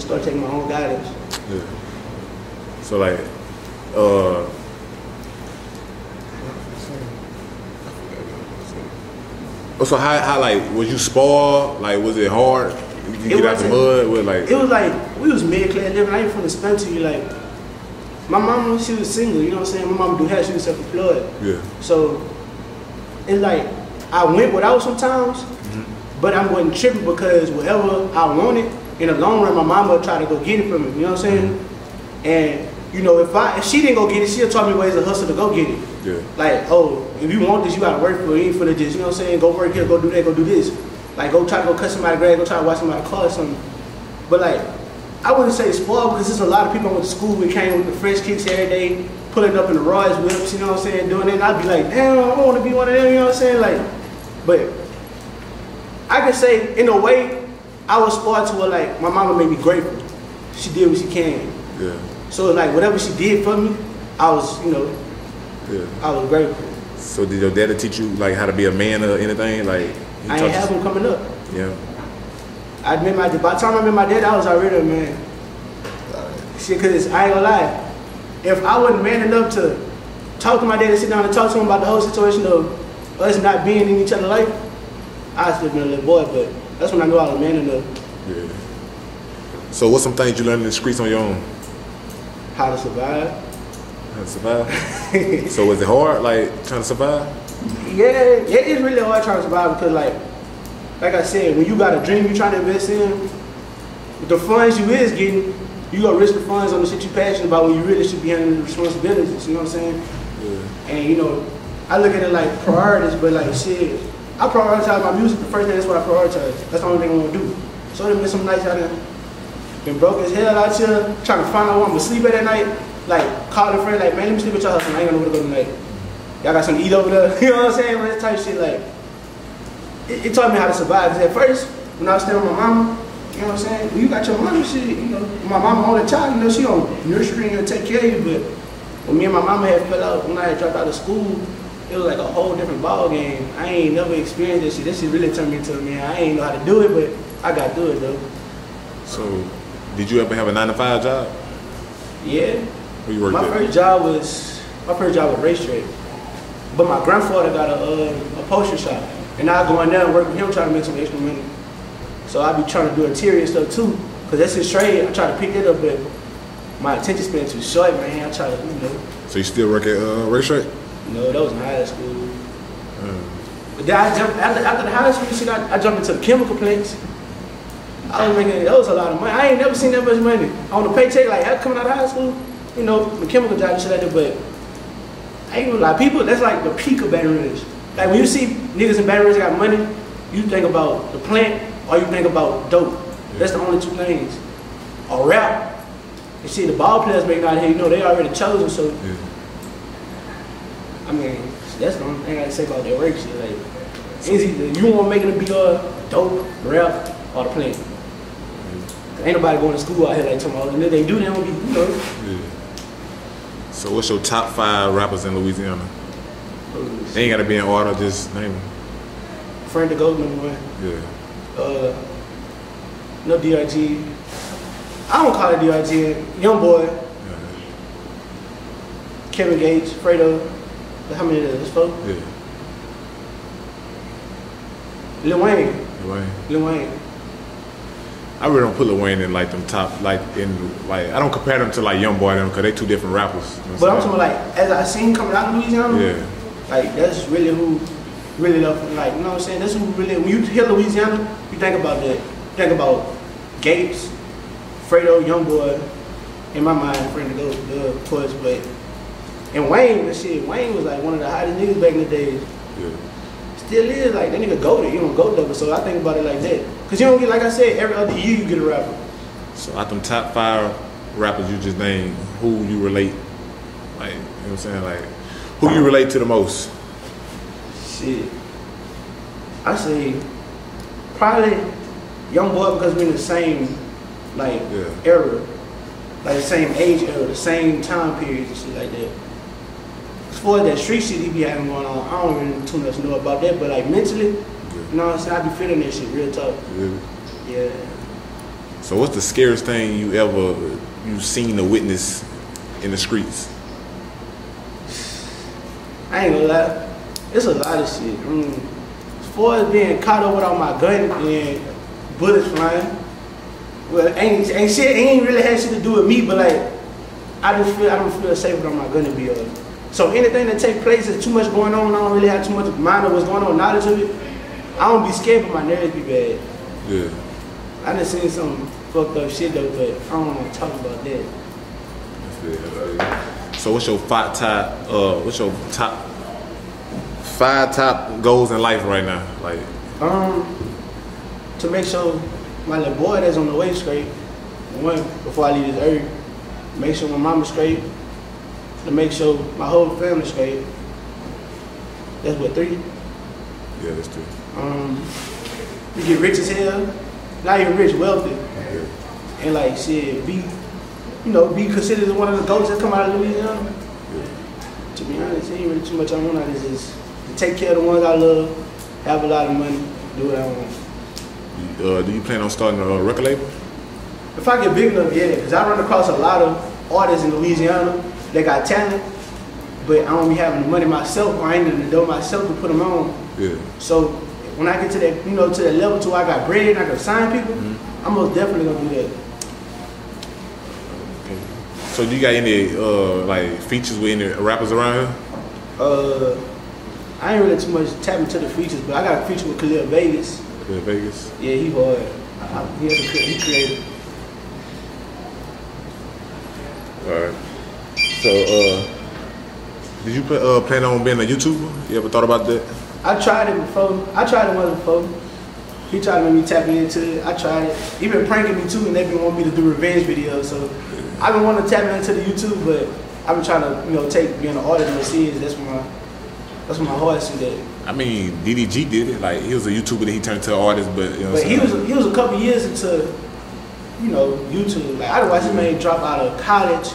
just start taking my own guidance. Yeah. So like, uh, oh, so how, how like was you spoiled? Like was it hard? You It get out the mud with like It was like we was mid class living. I ain't from the Spencer. You like my mama, she was single. You know what I'm saying? My mama do hair. She was self employed. yeah, So it's like I went without sometimes, but I wasn't tripping because whatever I wanted in the long run, my mama would try to go get it for me. You know what I'm saying? And you know, if I if she didn't go get it, she'll taught me ways to hustle to go get it. yeah, Like, oh, if you want this, you gotta work for it. You ain't finna just, you know what I'm saying? Go work here, go do that, go do this. Like, go try to go cut somebody's grass, go try to wash somebody's car or something. But like, I wouldn't say spoiled because there's a lot of people I went to school with came with the French kicks every day, pulling up in the Royals whips, you know what I'm saying, doing it. And I'd be like, damn, I want to be one of them, you know what I'm saying? Like, but I can say, in a way, I was spoiled to where like my mama made me grateful. She did what she can. yeah, So like whatever she did for me, I was, you know, yeah. I was grateful. So did your daddy teach you like how to be a man or anything? Like I ain't have him coming up. Yeah. I admit my by the time I met my dad, I was already a man. Shit, cause I ain't gonna lie. If I wasn't man enough to talk to my dad and sit down and talk to him about the whole situation of us not being in each other's life, I'd still been a little boy, but that's when I knew I was man enough Yeah. So what's some things you learned in the streets on your own? how to survive. How to survive? so was it hard, like trying to survive? Yeah, it is really hard trying to survive because like like I said, when you got a dream you're trying to invest in, the funds you is getting, you gonna risk the funds on the shit you passionate about when you really should be handling the responsibilities, you know what I'm saying? Yeah. And you know, I look at it like priorities, but like shit, I prioritize my music the first thing. That's what I prioritize. That's the only thing I'm gonna do. So there been some nights I done been broke as hell out here, trying to find out where I'm gonna sleep at that night. Like call a friend, like man, let me sleep at your house. I ain't gonna know where to go tonight. Y'all got something to eat over there. You know what I'm saying? That type of shit. Like it, it taught me how to survive. at first, when I was staying with my mama, you know what I'm saying? When you got your mama, shit, you know, my mama only child, you know, she on nursery and take care of you, but when me and my mama had fell out, when I had dropped out of school, it was like a whole different ball game. I ain't never experienced this shit. This shit really turned me into a man. I ain't know how to do it, but I got through it though. So did you ever have a nine to five job? Yeah. Where you worked My at? first job was my first job was race racetrack. But my grandfather got a uh, a poster shop, and I go in there and work with him trying to make some extra money. So I be trying to do interior stuff too, cause that's his trade. I try to pick it up, but my attention span too short, man. I try to, you know, So you still work at uh, racetrack? No, that was in high school. Mm. But then I jumped after, after the high school shit. I, I jumped into the chemical plants. I was making that was a lot of money. I ain't never seen that much money on the paycheck. Like after coming out of high school, you know, the chemical job and shit like that. But I ain't gonna lie, people. That's like the peak of Baton Rouge. Like when you see niggas in Baton Rouge got money, you think about the plant or you think about dope. That's the only two things. Or rap. You see the ball players making out here, you know, they already chosen. So Yeah. I mean, that's the only thing I can say about that work shit. Like, it's either you want making it be uh, dope, rap, or the plant. Ain't nobody going to school out here like tomorrow. And if they do, they don't be, you know. Yeah. So what's your top five rappers in Louisiana? They ain't gotta be in order, just name them. Frank Da Goat number one. Yeah. Uh, no DRG. I don't call it DRG. Young boy, Yeah. Kevin Gates, Fredo. How many of those? Four. Yeah. Lil Wayne. Lil Wayne. Lil Wayne. I really don't put Lil Wayne in like them top, like in like I don't compare them to like Young Boy them because they two different rappers. You know But I'm talking like as I seen coming out of Louisiana. Yeah. Like that's really who really love like you know what I'm saying? That's who really when you hear Louisiana, you think about that. You think about Gates, Fredo, Young Boy. in my mind, Frank Da Goat the of course, but and Wayne, that shit, Wayne was like one of the hottest niggas back in the days. Yeah. Still is like that nigga go to you know, goat double. So I think about it like that. Cause you don't get like I said, every other year you get a rapper. So out them top five rappers you just named, who you relate, like you know what I'm saying, like who you relate to the most? Shit. I say probably young boy because we're in the same like Yeah. era. Like the same age era, the same time period and shit like that. As far as that street shit he be having going on, I don't really too much know about that, but like mentally, you know what I'm saying, I be feeling that shit real tough. Yeah. Yeah. So what's the scariest thing you ever you seen or witnessed in the streets? I ain't gonna lie. It's a lot of shit. I mean, as far as being caught up with all my gun and bullets flying, well, ain't, ain't shit, ain't really had shit to do with me, but like, I just feel, I don't feel safe with my gun to be on. So anything that take place, there's too much going on, I don't really have too much mind of what's going on, knowledge of it. I don't be scared, but my nerves be bad. Yeah. I done seen some fucked up shit though, but I don't want to talk about that. So what's your five top? Uh, what's your top five top goals in life right now? Like, Um, to make sure my little boy that's on the way straight, one before I leave this earth, make sure my mama straight, to make sure my whole family straight. That's what three. yeah, that's true. Um, we get rich as hell, not even rich, wealthy, Yeah. and like shit, be, you know, be considered one of the goats that come out of Louisiana. Yeah. To be honest, ain't really too much I want out of this. Take care of the ones I love, have a lot of money, do what I want. Uh, do you plan on starting a record label? If I get big enough, yeah, because I run across a lot of artists in Louisiana that got talent, but I don't be having the money myself, or I ain't in the dough myself to put them on. Yeah. So when I get to that, you know, to that level to where I got bread and I can sign people, I'm most definitely gonna do that. So do you got any uh like features with any rappers around here? Uh, I ain't really too much tapping to the features, but I got a feature with Khalil Vegas. Yeah, Vegas. Yeah, he hard. I, he, has a, he creative. All right. So uh, did you uh, plan on being a YouTuber? You ever thought about that? I tried it before. I tried it once before. He tried to make me tap into it. I tried it. He been pranking me too, and they been wanting me to do revenge videos. So I've been wanting to tap into the YouTube, but I've been trying to, you know, take being an artist more serious. That's my, that's my heart see that. I mean, DDG did it. Like he was a YouTuber, then he turned to an artist. But you know, But he was he was a couple years into, you know, YouTube. Like I watched him man drop out of college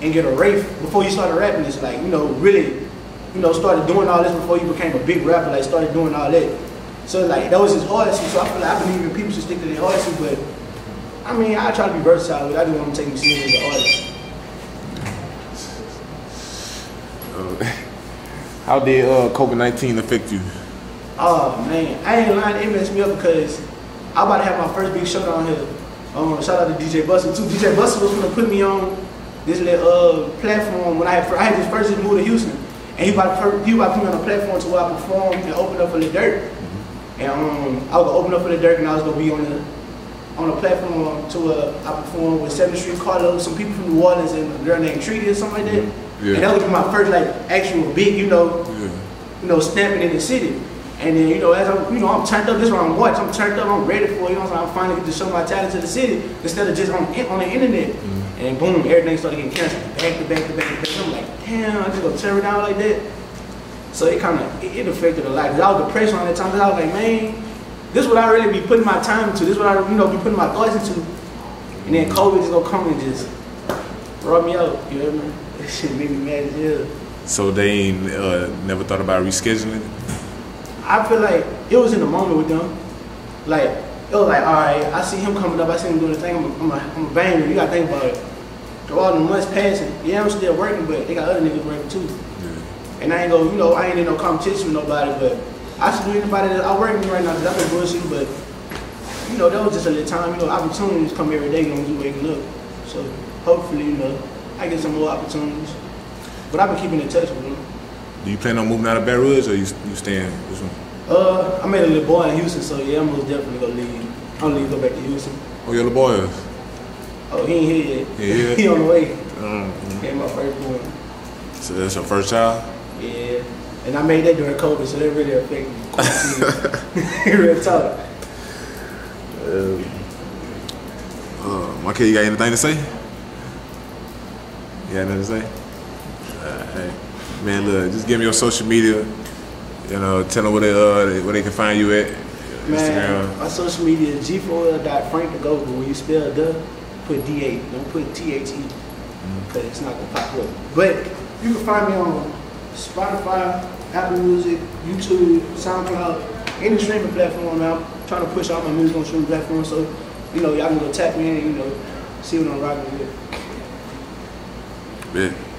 and get a rape before you started rapping. It's like you know really, you know, started doing all this before you became a big rapper. Like started doing all that. So like that was his hardest. So I feel like I believe in people should stick to their hardest. But I mean, I try to be versatile. But I just want to take me serious as an artist. How did uh, COVID nineteen affect you? Oh man, I ain't lying. It messed me up because I'm about to have my first big show down here. Um, shout out to DJ Buster too. DJ Buster was gonna put me on this little uh, platform when I had, I had just first just moved to Houston, and he about to, he about to put me on a platform to where I perform and open up for the dirt. And um, I was gonna open up for the dirt, and I was gonna be on the on a platform to uh, I performed with 7th Street Carlos, some people from New Orleans, and a girl named Treaty or something like that. Yeah. And that was my first like actual big, you know, Yeah. you know, stamping in the city. And then, you know, as I'm, you know, I'm turned up, this is what I'm watching, I'm turned up, I'm ready for it, you know what I'm? Finally get to show my talent to the city instead of just on, on the internet. Mm-hmm. And boom, everything started getting canceled, back to back to back to back. I'm like, damn, I just gonna tear it down like that. So it kind of, it, it affected a lot. Cause I was depressed around that time, cause I was like, man, this is what I really be putting my time into, this is what I, you know, be putting my thoughts into. And then COVID just gonna come and just rub me out, you know what I mean? That shit made me mad as hell. So they ain't uh, never thought about rescheduling. I feel like it was in the moment with them. Like, it was like, all right, I see him coming up, I see him doing the thing, I'm a, I'm a, I'm a banger, you gotta think about it. Through all the months passing, yeah, I'm still working, but they got other niggas working too. Yeah. And I ain't go, you know, I ain't in no competition with nobody, but I should do anybody that I work with right now, because I've been bullshitting, but, you know, that was just a little time, you know, opportunities come every day when you waking up. So, hopefully, you know, I get some more opportunities. But I've been keeping in touch with them. Do you plan on moving out of Baton Rouge or you you staying? Which one? Uh, I made a little boy in Houston, so yeah, I'm most definitely gonna leave. I'm gonna leave, go back to Houston. Oh, your little boy is. Oh, he ain't here yet. Yeah. he on the way. Mm-hmm. Yeah, my first born. So that's your first child. Yeah. And I made that during COVID, so that really affected me. Real talk. Uh, my kid, you got anything to say? You got nothing to say? Uh, hey, man, look, just give me your social media. You know, tell them where they uh where they can find you at. Man, Instagram. my social media is g4l.frank to go, but when you spell the, put D8, don't put T-H-E, because it's not gonna pop up. But you can find me on Spotify, Apple Music, YouTube, SoundCloud, any streaming platform. I'm trying to push all my music on streaming platforms, so you know, y'all can go tap me in, you know, see what I'm rocking with. Yeah.